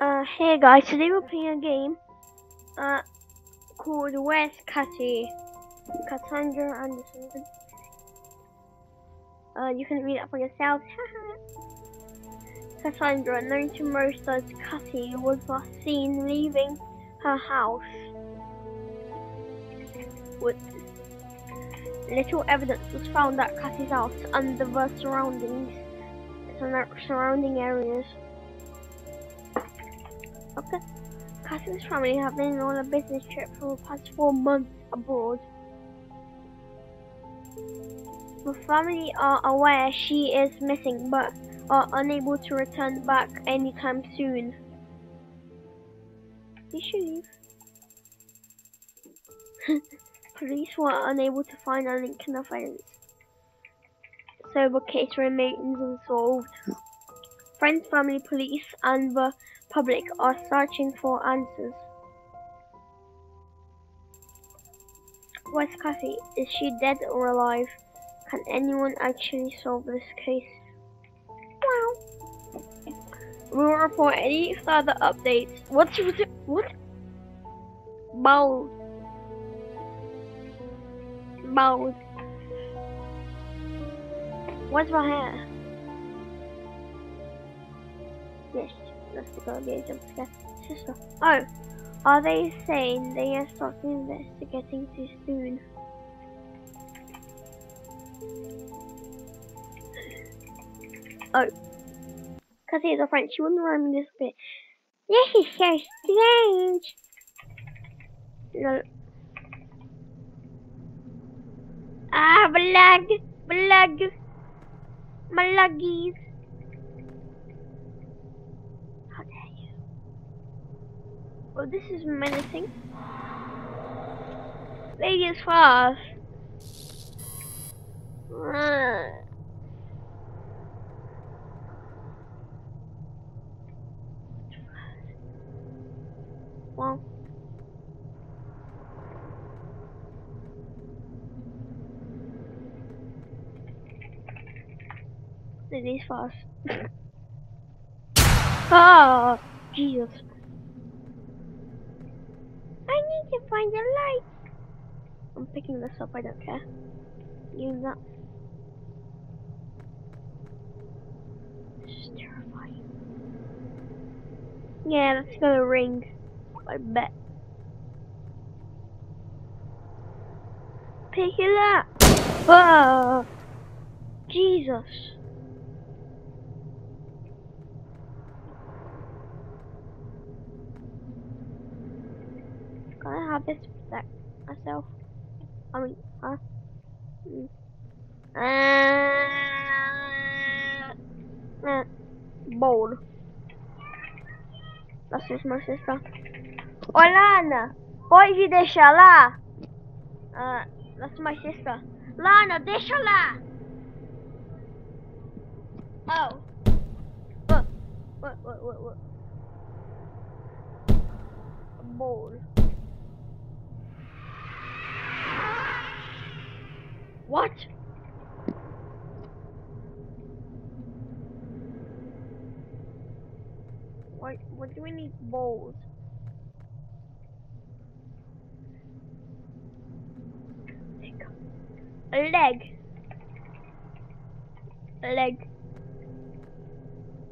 Uh, hey guys, today we're playing a game uh, called Where's Cassie? Cassandra Anderson. Uh, you can read it for yourself. Cassandra, known to most as Cassie, was last seen leaving her house with little evidence was found at Cassie's house and the surroundings, surrounding areas. Okay. Cassie's family have been on a business trip for the past four months abroad. The family are aware she is missing but are unable to return back anytime soon. Did she leave? Police were unable to find a link in the evidence, so the case remains unsolved. Friends, family, police, and the public are searching for answers. Where's Cassie? Is she dead or alive? Can anyone actually solve this case? Wow. We will report any further updates. What's it? What? Bold. Bold. What's my hair? A jump scare. Sister. Oh, are they saying they are starting investigating too soon? Oh. Because he's a French, you wouldn't rhyme this bit. This is so strange. No. Ah, blood, blood, my luggies. Oh, this is menacing. Lady is fast. Well. Lady's fast. oh, Jesus to find a light. I'm picking this up, I don't care. Use that. This is terrifying. Yeah, that's gonna ring. I bet. Pick it up! Oh, Jesus. I have this protect myself? I mean, huh? Mm. Uh, uh, bold. That's just my sister. Olha, Lana! Pode deixar lá? Uh, that's my sister. Lana, deixa lá! Oh. What? What, what, what, what? Bold. What? Why, what do we need bowls? A leg. A leg.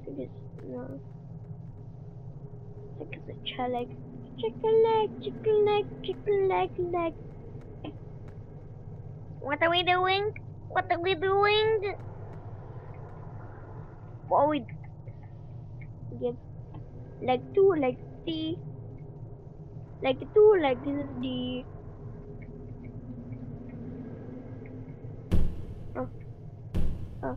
I think it's, no. I think it's a chair leg. Chicken leg, chicken leg, chicken leg, leg. What are we doing? What are we doing? What we give like two like three. Like two like this is the oh oh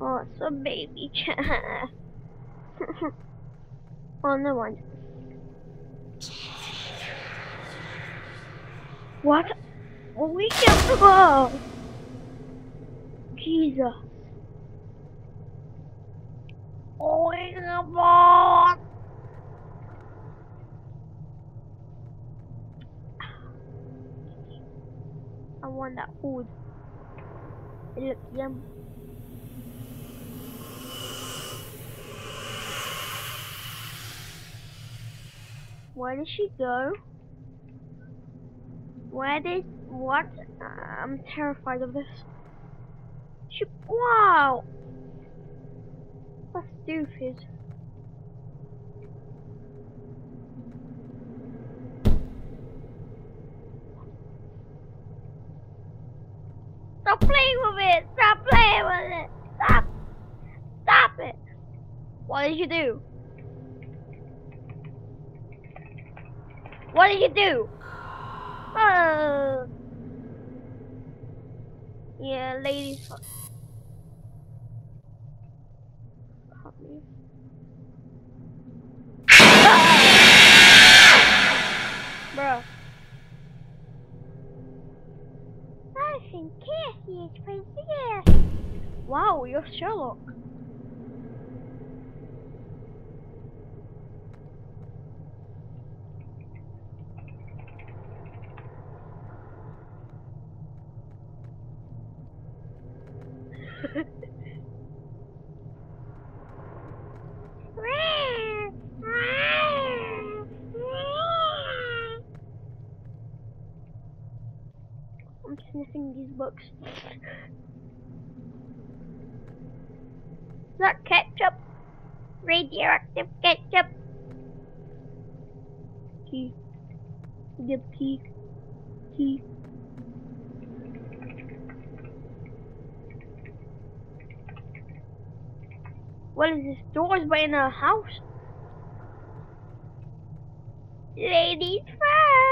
oh it's baby. Chair oh no one What? We can't go. Jesus. Oh, come on. I want that food. It looks yummy. Where did she go? Where did what? I'm terrified of this. She wow. That's stupid. Stop playing with it! Stop playing with it! Stop! Stop it! What did you do? What did you do? Oh. Yeah, ladies. Bro. I think Cassie is pretty Wow, you're Sherlock. Sniffing. Not ketchup. Radioactive ketchup. Key. Give key. Key. What is this? Doors by in a house? Ladies first.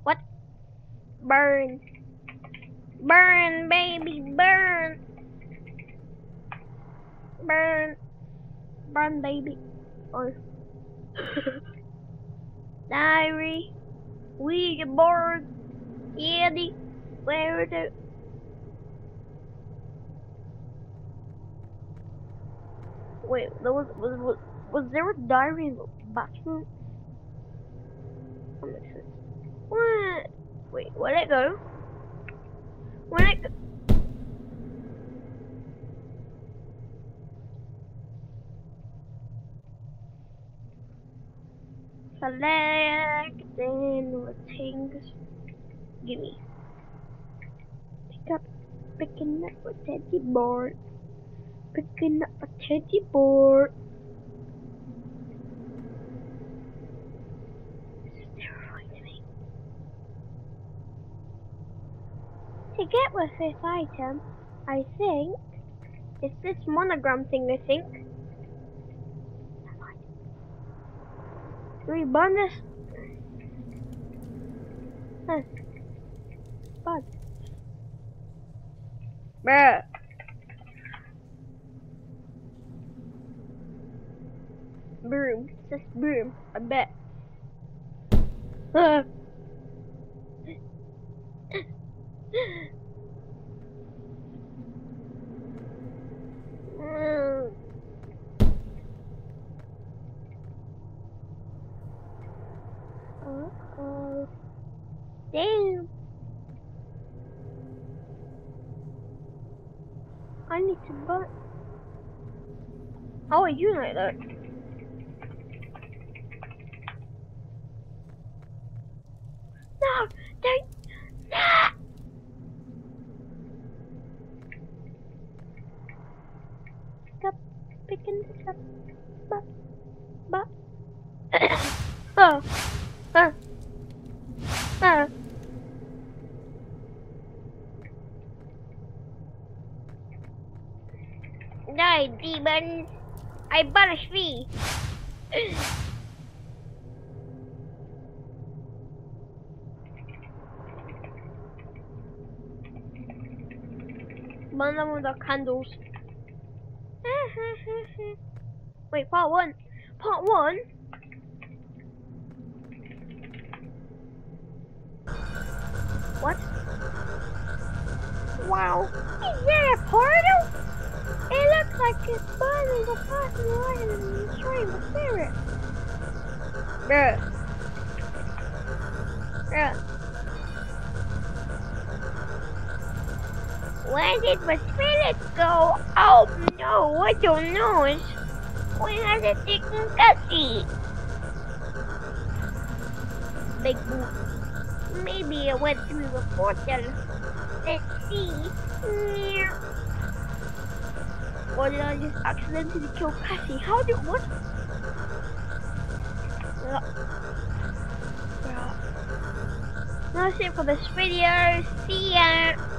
What? Burn. Burn, baby, burn. Burn. Burn, baby. Or. Diary. Ouija board. Yeti. Where it? Wait, there was was was, was there a diary in the bathroom? What? Wait, where'd it go? Where'd it go? Selecting what things. Gimme. Pick up, picking up a teddy board. Picking up a teddy to. To get with this item, I think it's this monogram thing. I think. Burn this? Huh. Broom. Says broom. I bet. Damn. I need to buy. How you like that? No! Don't! No! Stop picking this up. But, but. Oh. One of them are candles. Wait, part one. Part one? What? Wow. A portal? It looks like it's burning the person and destroying the spirit. Bruh. Bruh. Where did my spirit go? Oh no, I don't know. Where did it Gussie? Big boot. Maybe it went through the portal. Let's see. Or did I just accidentally kill Cassie? How did what? That's it for this video. See ya.